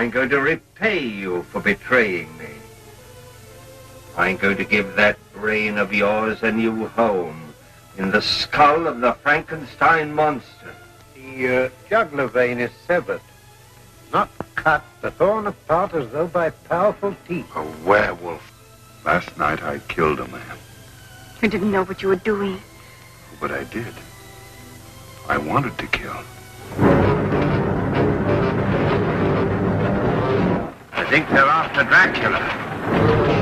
I'm going to repay you for betraying me. I'm going to give that brain of yours a new home in the skull of the Frankenstein monster. The uh, jugular vein is severed. Not cut, but torn apart as though by powerful teeth. A werewolf. Last night I killed a man, You didn't know what you were doing. but I did. I wanted to kill. Think they're after Dracula.